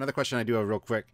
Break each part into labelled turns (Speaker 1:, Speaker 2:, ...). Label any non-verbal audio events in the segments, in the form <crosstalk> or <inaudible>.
Speaker 1: Another question I do have real quick.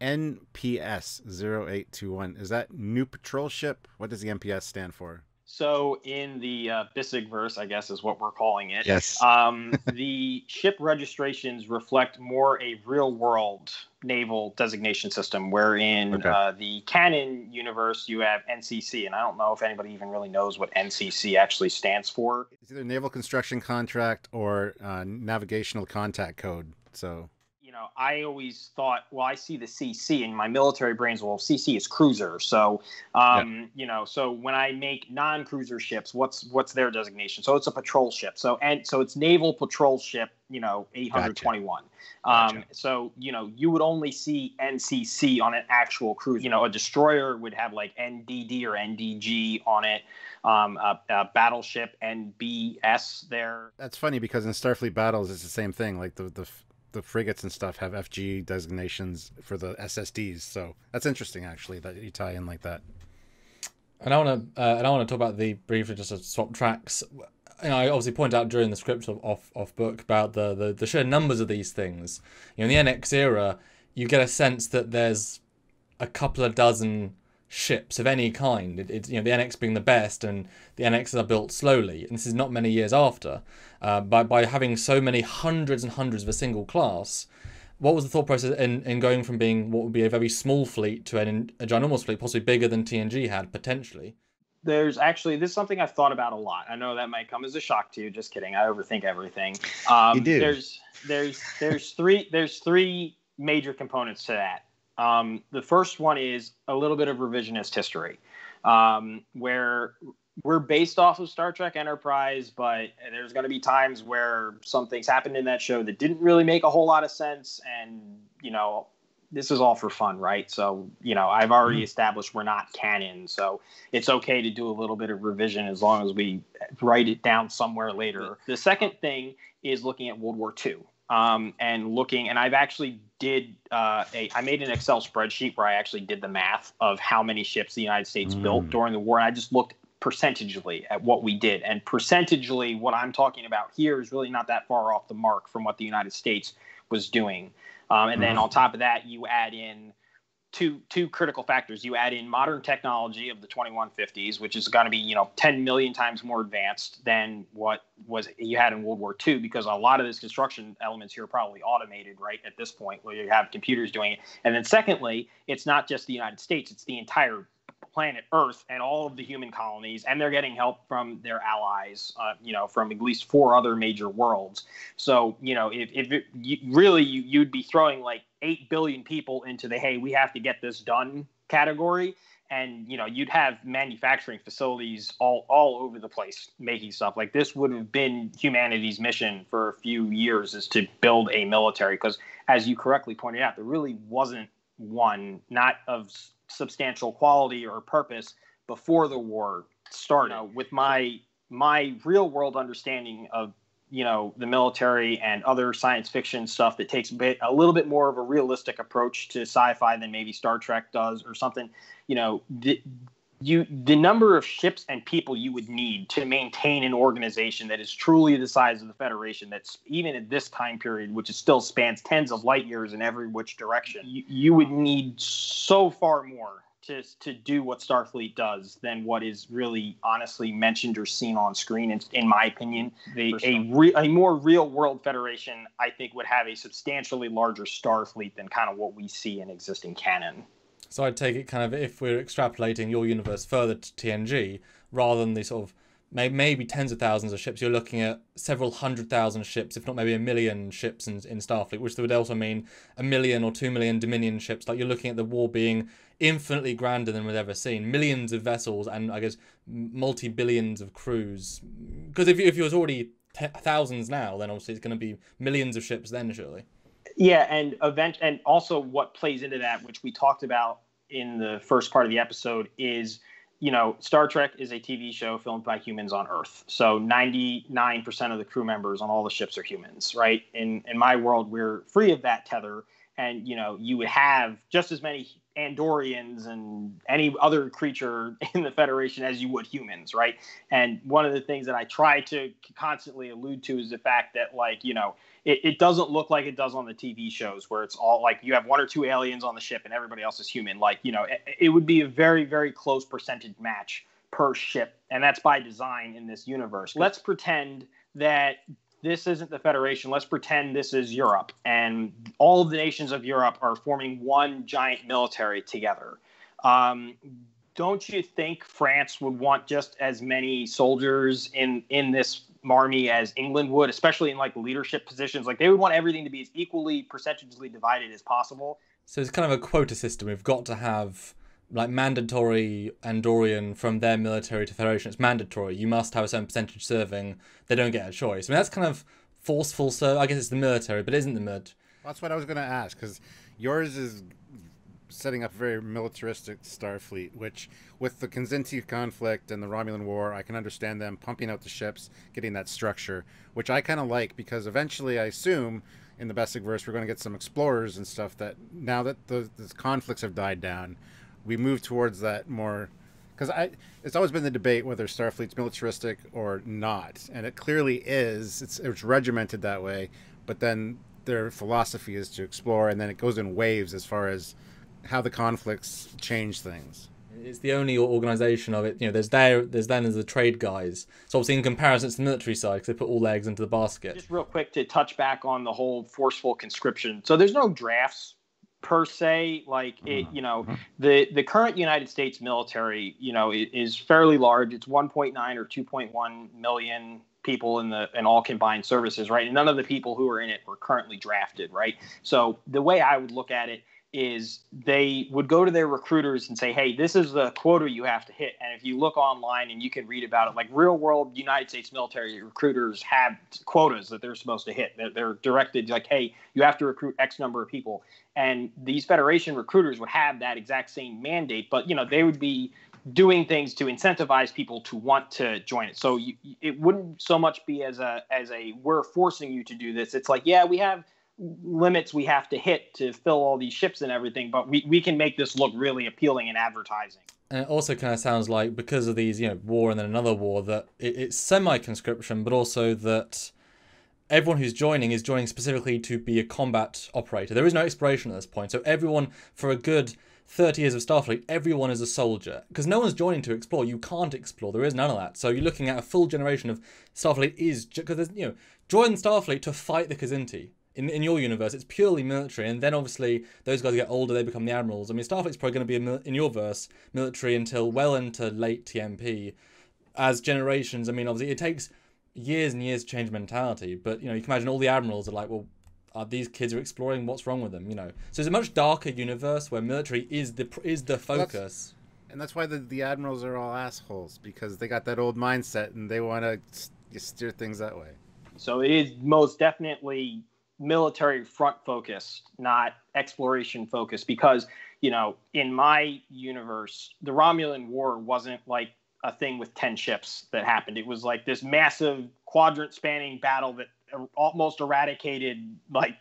Speaker 1: NPS 0821 is that new patrol ship? What does the NPS stand for?
Speaker 2: So in the uh, Bissig verse, I guess is what we're calling it.
Speaker 3: Yes. <laughs>
Speaker 2: Um, the ship registrations reflect more a real world naval designation system, wherein
Speaker 3: Okay.
Speaker 2: uh, the canon universe you have NCC, and I don't know if anybody even really knows what NCC actually stands for.
Speaker 1: It's either naval construction contract or uh, navigational contact code. So
Speaker 2: you know, I always thought, well, I see the CC and my military brains. Well, CC is cruiser, so um, you know, so when I make non-cruiser ships, what's what's their designation? So it's a patrol ship. So and so it's naval patrol ship. You know, 821.
Speaker 3: Gotcha.
Speaker 2: Um, so you know, you would only see NCC on an actual cruiser. You know, a destroyer would have like NDD or NDG on it. Um, a, a battleship NBS there.
Speaker 1: that's funny because in Starfleet battles it's the same thing. Like the the the frigates and stuff have FG designations for the SSDs. So that's interesting actually that you tie in like that.
Speaker 4: And I want to, uh, and I want to talk about the briefly just to swap tracks. You know, I obviously point out during the script of off off book about the, the the sheer numbers of these things. You know, in the NX era, you get a sense that there's a couple of dozen ships of any kind. It, it's you know the NX being the best, and the NXs are built slowly. And this is not many years after. Uh, by by having so many hundreds and hundreds of a single class, what was the thought process in, in going from being what would be a very small fleet to an, a ginormous fleet, possibly bigger than TNG had potentially?
Speaker 2: there's actually this is something I've thought about a lot. I know that might come as a shock to you. Just kidding. I overthink everything. Um,
Speaker 3: You do.
Speaker 2: There's there's there's three there's three major components to that. Um, the first one is a little bit of revisionist history, um, where we're based off of Star Trek Enterprise, but there's going to be times where some things happened in that show that didn't really make a whole lot of sense, and you know. This is all for fun, right? So, you know, I've already established we're not canon, so it's okay to do a little bit of revision as long as we write it down somewhere later. The second thing is looking at World War II um, and looking, and I've actually did uh, a, I made an Excel spreadsheet where I actually did the math of how many ships the United States built during the war, and I just looked percentagely at what we did, and percentagely, what I'm talking about here is really not that far off the mark from what the United States was doing. Um, and then on top of that, you add in two two critical factors. You add in modern technology of the 2150s, which is going to be you know 10 million times more advanced than what was you had in World War II, because a lot of this construction elements here are probably automated right at this point, where you have computers doing it. And then secondly, it's not just the United States; it's the entire planet Earth and all of the human colonies, and they're getting help from their allies, uh, you know, from at least four other major worlds. So, you know, if, if it, you, really you, you'd be throwing like 8 billion people into the, hey, we have to get this done category. And, you know, you'd have manufacturing facilities all, all over the place making stuff. Like this would have been humanity's mission for a few years is to build a military. Because as you correctly pointed out, there really wasn't one, not of substantial quality or purpose before the war started. You know, with my my real world understanding of you know the military and other science fiction stuff that takes a bit a little bit more of a realistic approach to sci-fi than maybe Star Trek does or something. You know, the, you the number of ships and people you would need to maintain an organization that is truly the size of the Federation. That's even at this time period, which is still spans tens of light years in every which direction. You, you would need so far more to to do what Starfleet does than what is really honestly mentioned or seen on screen. In, in my opinion, the, a re, a more real world Federation, I think, would have a substantially larger Starfleet than kind of what we see in existing canon.
Speaker 4: So I'd take it kind of if we're extrapolating your universe further to TNG, rather than the sort of maybe tens of thousands of ships, you're looking at several hundred thousand ships, if not maybe a million ships in, in Starfleet, which would also mean a million or two million Dominion ships. Like you're looking at the war being infinitely grander than we've ever seen, millions of vessels, and I guess multi billions of crews. Because if, you, if it was already t- thousands now, then obviously it's going to be millions of ships then, surely.
Speaker 2: Yeah, and event and also what plays into that, which we talked about in the first part of the episode, is you know Star Trek is a TV show filmed by humans on Earth. So ninety nine percent of the crew members on all the ships are humans, right? In in my world, we're free of that tether, and you know you would have just as many Andorians and any other creature <laughs> in the Federation as you would humans, right? And one of the things that I try to constantly allude to is the fact that, like, you know, it, it doesn't look like it does on the TV shows where it's all like you have one or two aliens on the ship and everybody else is human. Like, you know, it, it would be a very, very close percentage match per ship. And that's by design in this universe. Let's pretend that this isn't the Federation. Let's pretend this is Europe, and all of the nations of Europe are forming one giant military together. Um, don't you think France would want just as many soldiers in in this army as England would, especially in like leadership positions? Like they would want everything to be as equally percentageally divided as possible.
Speaker 4: So it's kind of a quota system. We've got to have like mandatory Andorian from their military to Federation. It's mandatory. You must have a certain percentage serving. They don't get a choice. I mean, that's kind of forceful. So I guess it's the military, but isn't the mid?
Speaker 1: That's what I was going to ask because yours is setting up a very militaristic Starfleet, which with the Kzinti conflict and the Romulan War, I can understand them pumping out the ships, getting that structure, which I kind of like because eventually I assume in the Bissig verse we're going to get some explorers and stuff that now that the, the conflicts have died down, we move towards that more because I it's always been the debate whether Starfleet's militaristic or not, and it clearly is. It's it's regimented that way, but then their philosophy is to explore, and then it goes in waves as far as how the conflicts change things.
Speaker 4: It's the only organization of it. You know, there's there, there's then there's the trade guys. So obviously, in comparison to the military side, because they put all eggs into the basket.
Speaker 2: Just real quick to touch back on the whole forceful conscription. So there's no drafts per se like it mm-hmm. you know mm-hmm. the the current united states military you know is fairly large it's 1.9 or 2.1 million people in the in all combined services right and none of the people who are in it were currently drafted right so the way i would look at it is they would go to their recruiters and say, "Hey, this is the quota you have to hit." And if you look online and you can read about it, like real world United States military recruiters have quotas that they're supposed to hit. They're, they're directed like, "Hey, you have to recruit X number of people." And these Federation recruiters would have that exact same mandate, but you know they would be doing things to incentivize people to want to join it. So you, it wouldn't so much be as a as a we're forcing you to do this. It's like, yeah, we have limits we have to hit to fill all these ships and everything, but we, we can make this look really appealing in advertising.
Speaker 4: And it also kind of sounds like because of these, you know, war and then another war, that it, it's semi conscription, but also that everyone who's joining is joining specifically to be a combat operator. There is no exploration at this point. So everyone, for a good 30 years of Starfleet, everyone is a soldier. Because no one's joining to explore. You can't explore. There is none of that. So you're looking at a full generation of Starfleet is, because there's, you know, join Starfleet to fight the Kzinti in, in your universe, it's purely military, and then obviously those guys get older, they become the admirals. I mean, Starfleet's probably going to be mil- in your verse military until well into late TMP. As generations, I mean, obviously it takes years and years to change mentality, but you know, you can imagine all the admirals are like, well, are these kids are exploring what's wrong with them, you know? So it's a much darker universe where military is the is the focus.
Speaker 1: That's, and that's why the, the admirals are all assholes because they got that old mindset and they want to steer things that way.
Speaker 2: So it is most definitely military front focused, not exploration focused. Because, you know, in my universe, the Romulan War wasn't like a thing with 10 ships that happened. It was like this massive quadrant spanning battle that almost eradicated like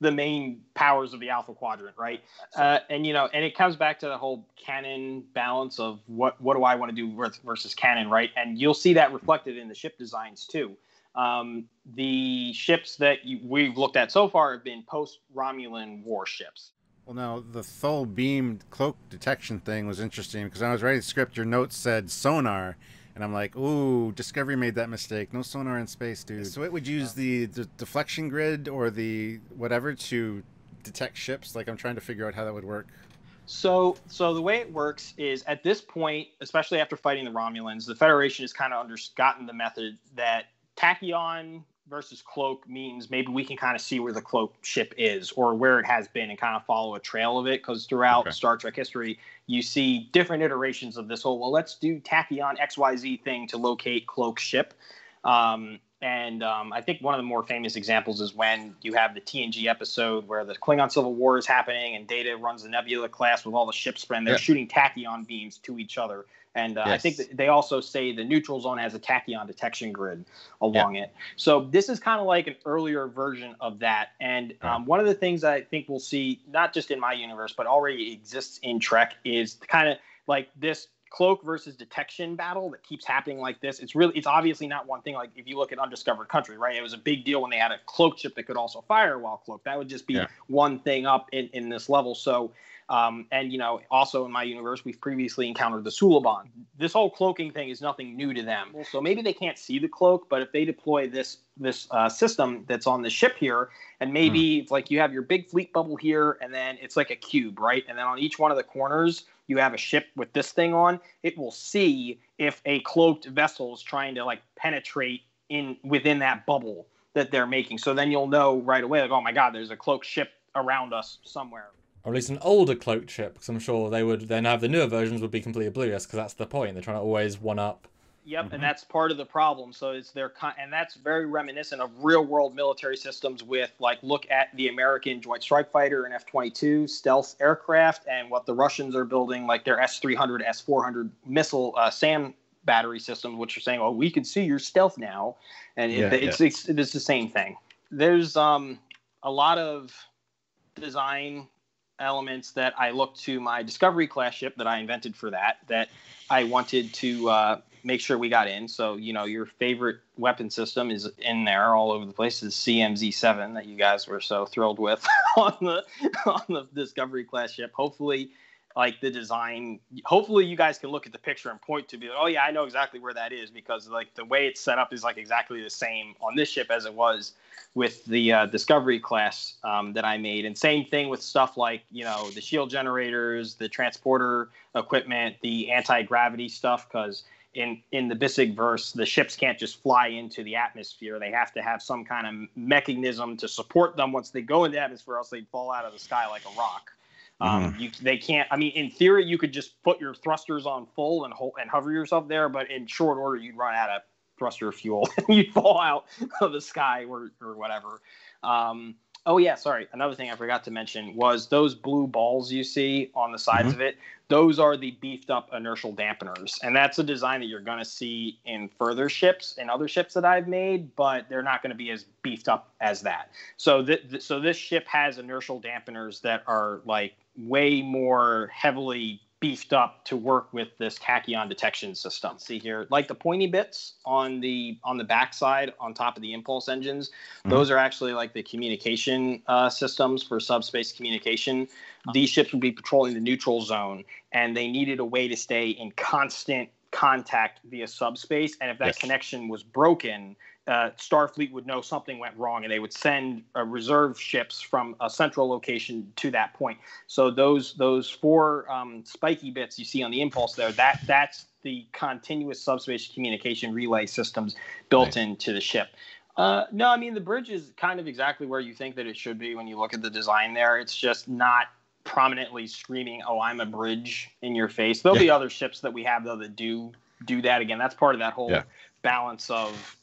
Speaker 2: the main powers of the Alpha Quadrant, right? Uh, and you know, and it comes back to the whole canon balance of what what do I want to do versus canon, right? And you'll see that reflected in the ship designs too. Um, the ships that you, we've looked at so far have been post Romulan warships.
Speaker 1: Well, now the Thul beam cloak detection thing was interesting because when I was writing the script, your notes said sonar, and I'm like, ooh, Discovery made that mistake. No sonar in space, dude. So it would use uh, the, the deflection grid or the whatever to detect ships. Like I'm trying to figure out how that would work.
Speaker 2: So, so the way it works is at this point, especially after fighting the Romulans, the Federation has kind of under gotten the method that tachyon versus cloak means maybe we can kind of see where the cloak ship is or where it has been and kind of follow a trail of it because throughout okay. Star Trek history you see different iterations of this whole well let's do tachyon XYZ thing to locate cloak ship um, And um, I think one of the more famous examples is when you have the TNG episode where the Klingon Civil War is happening and Data runs the Nebula class with all the ships and they're shooting tachyon beams to each other. And uh, yes. I think that they also say the neutral zone has a tachyon detection grid along it. So this is kind of like an earlier version of that. And um, one of the things I think we'll see, not just in my universe, but already exists in Trek, is kind of like this cloak versus detection battle that keeps happening like this. It's really, it's obviously not one thing. Like if you look at Undiscovered Country, right? It was a big deal when they had a cloak ship that could also fire while cloaked. That would just be yeah. one thing up in, in this level. So, um, and you know, also in my universe, we've previously encountered the Suliban. This whole cloaking thing is nothing new to them. So maybe they can't see the cloak, but if they deploy this this uh, system that's on the ship here, and maybe mm. it's like you have your big fleet bubble here, and then it's like a cube, right? And then on each one of the corners, you have a ship with this thing on, it will see if a cloaked vessel is trying to like penetrate in within that bubble that they're making. So then you'll know right away, like, oh my God, there's a cloaked ship around us somewhere.
Speaker 4: Or at least an older cloak chip, because I'm sure they would then have the newer versions would be completely oblivious, because that's the point. They're trying to always one up
Speaker 2: Yep, mm-hmm. and that's part of the problem. So it's their con- and that's very reminiscent of real world military systems. With like, look at the American Joint Strike Fighter and F twenty two stealth aircraft, and what the Russians are building, like their S three hundred, S four hundred missile uh, SAM battery systems, which are saying, "Oh, we can see your stealth now," and it, yeah, it's, yeah. it's, it's it's the same thing. There's um a lot of design elements that I looked to my Discovery class ship that I invented for that that I wanted to uh, make sure we got in. So, you know, your favorite weapon system is in there all over the place. Is CMZ7 that you guys were so thrilled with <laughs> on the on the Discovery class ship. Hopefully, like the design. Hopefully, you guys can look at the picture and point to be like, oh yeah, I know exactly where that is because like the way it's set up is like exactly the same on this ship as it was with the uh, Discovery class um, that I made. And same thing with stuff like you know the shield generators, the transporter equipment, the anti gravity stuff because in in the Bissig verse, the ships can't just fly into the atmosphere. They have to have some kind of mechanism to support them once they go into the atmosphere, else they'd fall out of the sky like a rock. Um, mm-hmm. you, they can't. I mean, in theory, you could just put your thrusters on full and hold, and hover yourself there, but in short order, you'd run out of thruster fuel <laughs> and you'd fall out of the sky or or whatever. Um, Oh yeah, sorry. Another thing I forgot to mention was those blue balls you see on the sides mm-hmm. of it. Those are the beefed up inertial dampeners, and that's a design that you're going to see in further ships and other ships that I've made, but they're not going to be as beefed up as that. So th-, th- so this ship has inertial dampeners that are like way more heavily beefed up to work with this tachyon detection system. See here, like the pointy bits on the on the backside on top of the impulse engines, mm-hmm. those are actually like the communication uh, systems for subspace communication. These ships would be patrolling the neutral zone, and they needed a way to stay in constant contact via subspace. And if that yes. connection was broken, uh, Starfleet would know something went wrong, and they would send uh, reserve ships from a central location to that point. So those those four um, spiky bits you see on the impulse there, that that's the continuous subspace communication relay systems built nice. into the ship. Uh, no, I mean the bridge is kind of exactly where you think that it should be when you look at the design there. It's just not prominently screaming, "Oh, I'm a bridge" in your face. There'll yeah. be other ships that we have though that do do that. Again, that's part of that whole yeah. balance of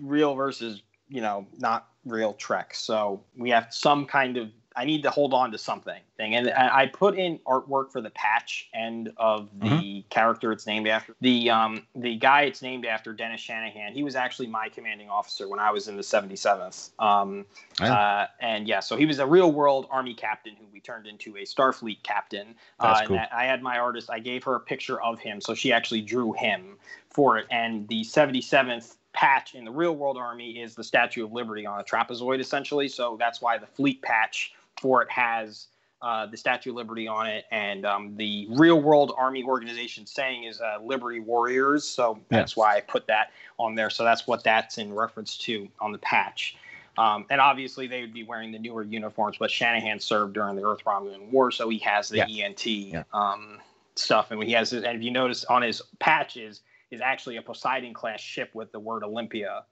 Speaker 2: real versus you know not real Trek. So we have some kind of I need to hold on to something thing, and I put in artwork for the patch end of the mm-hmm. character it's named after. The um the guy it's named after, Dennis Shanahan. He was actually my commanding officer when I was in the 77th. Um, oh. uh, and yeah, so he was a real world Army captain who we turned into a Starfleet captain. That's uh, cool. I had my artist. I gave her a picture of him, so she actually drew him for it. And the 77th patch in the real world army is the Statue of Liberty on a trapezoid, essentially. So that's why the fleet patch for it has uh, the Statue of Liberty on it, and um, the real world army organization saying is uh, Liberty Warriors. So that's yes. why I put that on there. So that's what that's in reference to on the patch. Um, and obviously, they would be wearing the newer uniforms, but Shanahan served during the Earth Romulan War, so he has the yeah. ENT yeah. Um, stuff. And he has, and if you notice on his patches, is actually a Poseidon class ship with the word Olympia.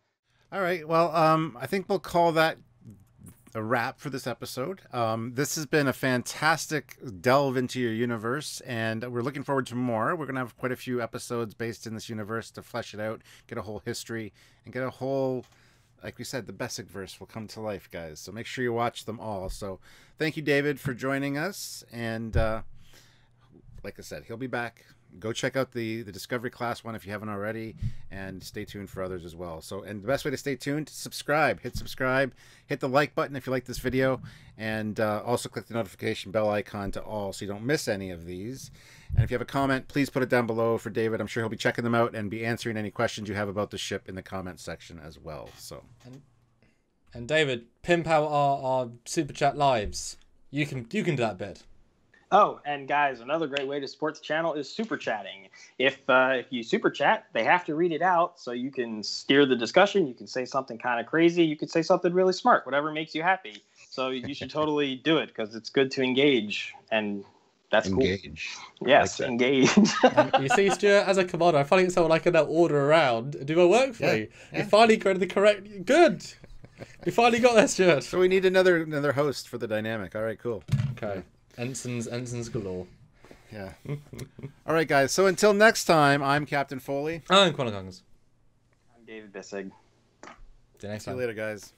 Speaker 1: All right. Well, um, I think we'll call that a wrap for this episode. Um, this has been a fantastic delve into your universe, and we're looking forward to more. We're going to have quite a few episodes based in this universe to flesh it out, get a whole history, and get a whole, like we said, the Bissig verse will come to life, guys. So make sure you watch them all. So thank you, David, for joining us. And uh, like I said, he'll be back. Go check out the the discovery class one if you haven't already and stay tuned for others as well. So and the best way to stay tuned subscribe. Hit subscribe. Hit the like button if you like this video and uh, also click the notification bell icon to all so you don't miss any of these. And if you have a comment please put it down below for david. I'm sure he'll be checking them out and be answering any questions you have about the ship in the comment section as well so.
Speaker 4: And, and david pimp out our, our super chat lives. You can you can do that bit
Speaker 2: Oh, and guys, another great way to support the channel is super chatting. If uh, if you super chat, they have to read it out so you can steer the discussion. You can say something kind of crazy. You can say something really smart. Whatever makes you happy. So you should totally do it because it's good to engage, and that's
Speaker 3: engage.
Speaker 2: cool. Yes, like engage. <laughs>
Speaker 4: you see, Stuart, as a commander, I finally get someone I can now order around and do my work for yeah, me. Yeah. You finally created the correct. Good. We finally got that, Stuart.
Speaker 1: So we need another another host for the dynamic. All right, cool.
Speaker 4: Okay. Ensigns, ensigns galore.
Speaker 1: Yeah. <laughs> All right, guys. So until next time, I'm Captain Foley.
Speaker 4: I'm Quantacongs.
Speaker 2: I'm David Bissig.
Speaker 4: See you next
Speaker 1: See you later, guys.